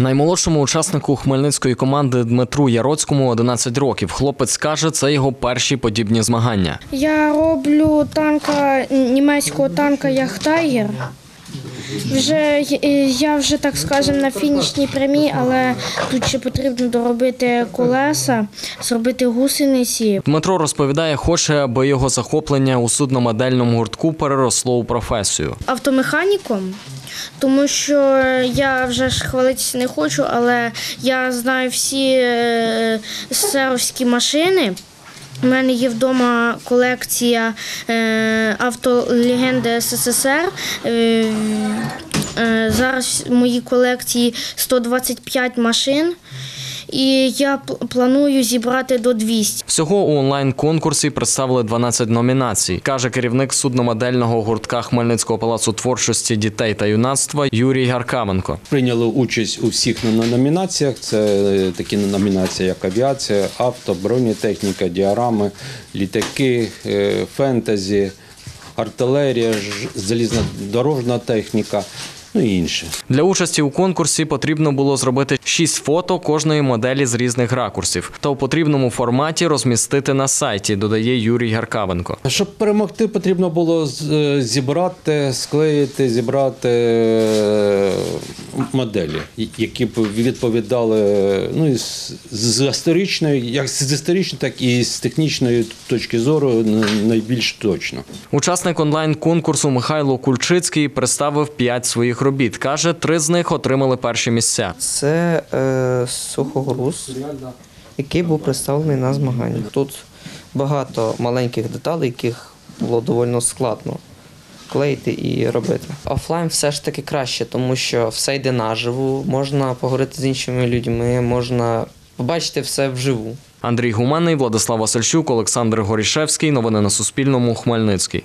Наймолодшому учаснику хмельницької команди Дмитру Яроцькому 11 років. Хлопець каже, це його перші подібні змагання. Я роблю танка німецького танка Ягдтайгер. Вже е, я вже так скажемо на фінішній прямій, але тут ще потрібно доробити колеса, зробити гусениці. Дмитро розповідає, хоче, аби його захоплення у судномодельному гуртку переросло у професію. автомеханіком, тому що я вже ж хвалитися не хочу, але я знаю всі е, серовські машини. У мене є вдома колекція е, автолегенди СССР. Е, е, зараз в моїй колекції 125 машин, і я пл- планую зібрати до 200. Всього у онлайн-конкурсі представили 12 номінацій, каже керівник судномодельного гуртка Хмельницького палацу творчості дітей та юнацтва Юрій Гаркаменко. Прийняли участь у всіх на- номінаціях. Це е, такі номінації, як авіація, авто, бронетехніка, діарами, літаки, е, фентезі, артилерія, ж- залізнодорожна техніка, ну і інше. Для участі у конкурсі потрібно було зробити шість фото кожної моделі з різних ракурсів та у потрібному форматі розмістити на сайті, додає Юрій Гаркавенко. Щоб перемогти, потрібно було е, зібрати, склеїти, зібрати е, моделі, які б відповідали ну, з, історичної, як з історичної, так і з технічної точки зору найбільш точно. Учасник онлайн-конкурсу Михайло Кульчицький представив 5 своїх робіт. Каже, три з них отримали перші місця. Це е, сухогруз, який був представлений на змаганнях. Тут багато маленьких деталей, яких було доволі складно клеїти і робити. Офлайн все ж таки краще, тому що все йде наживу, можна поговорити з іншими людьми, можна побачити все вживу. Андрій Гуманний, Владислав Васильчук, Олександр Горішевський. Новини на Суспільному. Хмельницький.